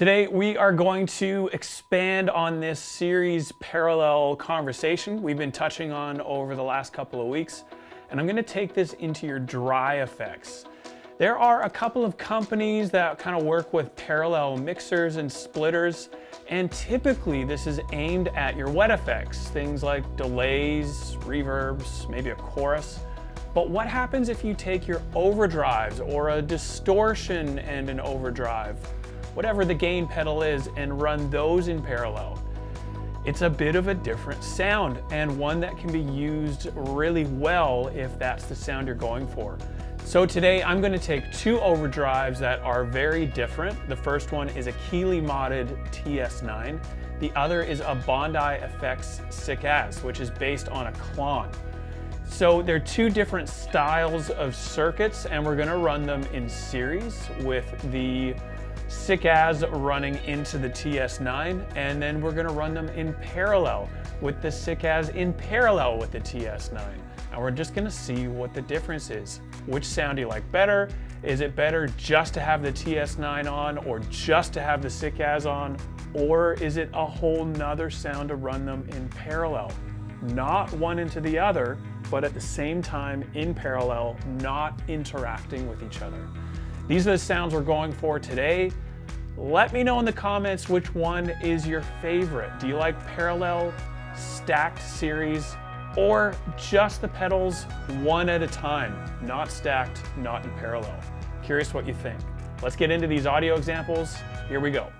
Today, we are going to expand on this series parallel conversation we've been touching on over the last couple of weeks, and I'm gonna take this into your dry effects. There are a couple of companies that kind of work with parallel mixers and splitters, and typically this is aimed at your wet effects, things like delays, reverbs, maybe a chorus. But what happens if you take your overdrives or a distortion and an overdrive? Whatever the gain pedal is, and run those in parallel. It's a bit of a different sound and one that can be used really well if that's the sound you're going for. So today I'm going to take two overdrives that are very different. The first one is a Keeley modded TS9. The other is a Bondi Effects Sick-As, which is based on a Klon. So they're two different styles of circuits and we're gonna run them in series with the Sick-As running into the TS9, and then we're gonna run them in parallel with the Sick-As in parallel with the TS9. And we're just gonna see what the difference is. Which sound do you like better? Is it better just to have the TS9 on or just to have the Sick-As on? Or is it a whole nother sound to run them in parallel? Not one into the other, but at the same time in parallel, not interacting with each other. These are the sounds we're going for today. Let me know in the comments which one is your favorite. Do you like parallel, stacked series, or just the pedals one at a time, not stacked, not in parallel? Curious what you think. Let's get into these audio examples. Here we go.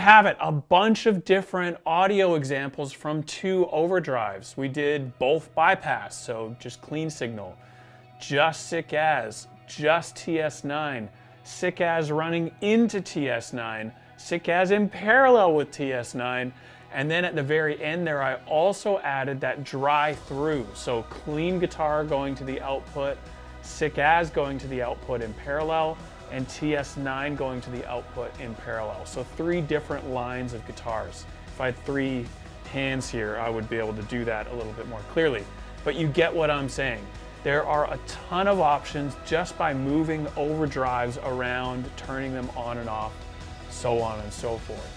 Have it, a bunch of different audio examples from two overdrives. We did both bypass, so just clean signal, just Sick-As, just TS9, Sick-As running into TS9, Sick-As in parallel with TS9, and then at the very end there, I also added that dry through. So clean guitar going to the output, Sick-As going to the output in parallel, and TS9 going to the output in parallel. So three different lines of guitars. If I had three hands here, I would be able to do that a little bit more clearly. But you get what I'm saying. There are a ton of options just by moving overdrives around, turning them on and off, so on and so forth.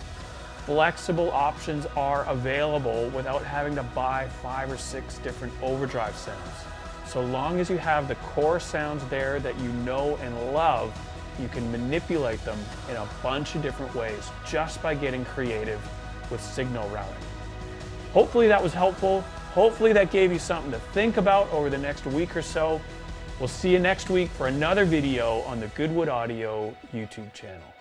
Flexible options are available without having to buy five or six different overdrive sounds. So long as you have the core sounds there that you know and love, you can manipulate them in a bunch of different ways just by getting creative with signal routing. Hopefully that was helpful. Hopefully that gave you something to think about over the next week or so. We'll see you next week for another video on the Goodwood Audio YouTube channel.